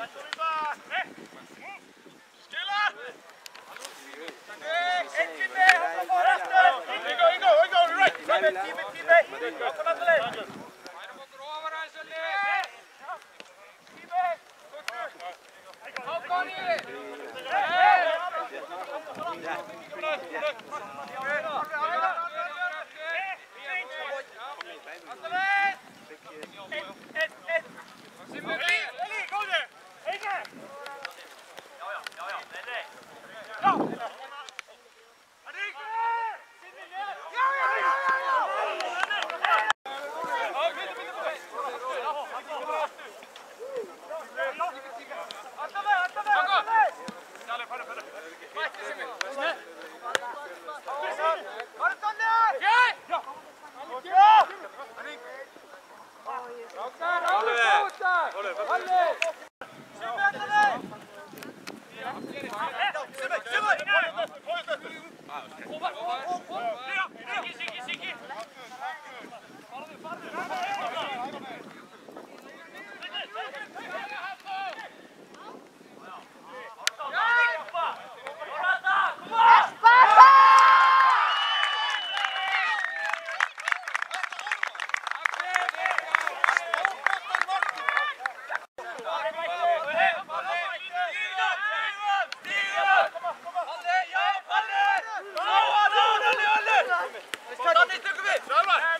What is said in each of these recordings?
Ja. What? State, state, state.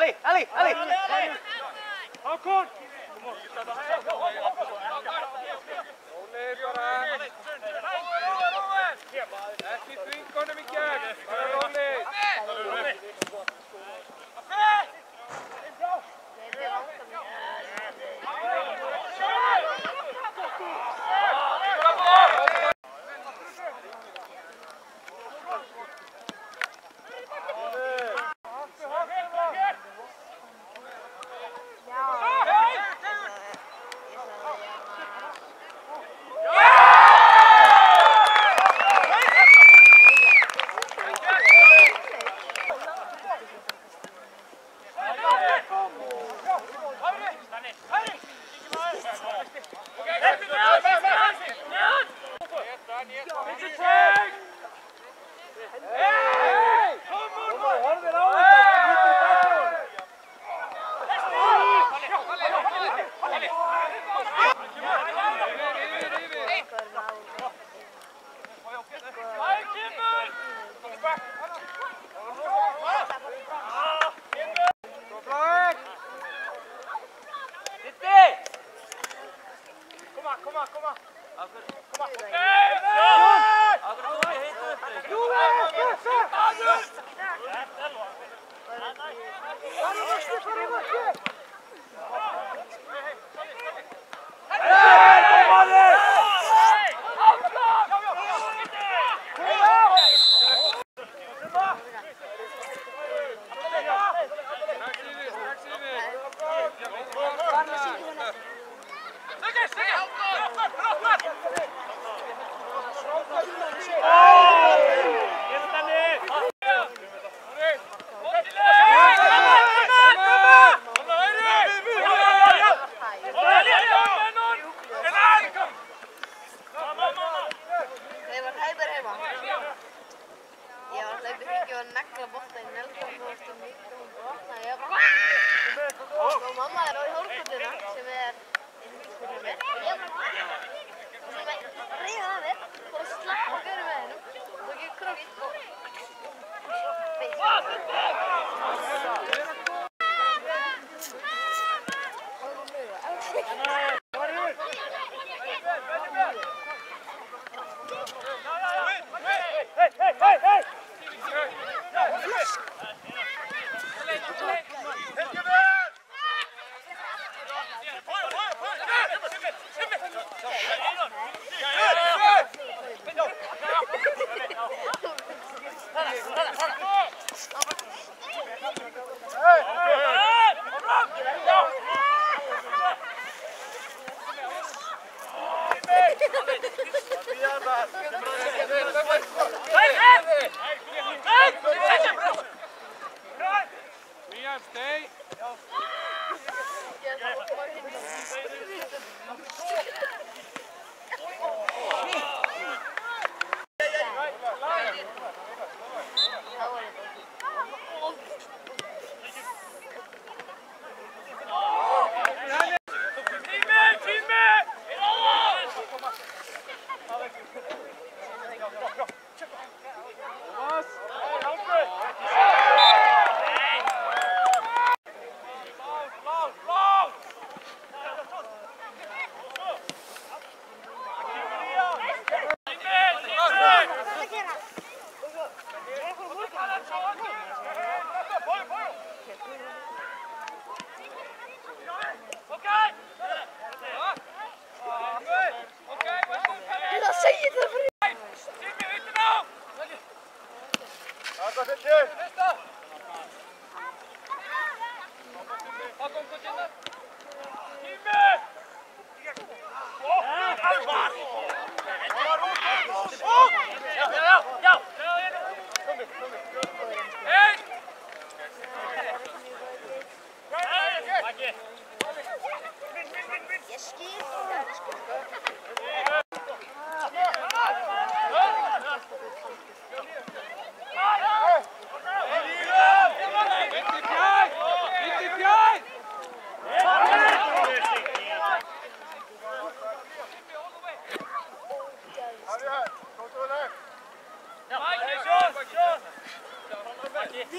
Ali, Ali, Ali. Hakan. Ekki þvingunum í gegn. Það er róli. Afri!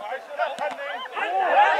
Nice, that's pending.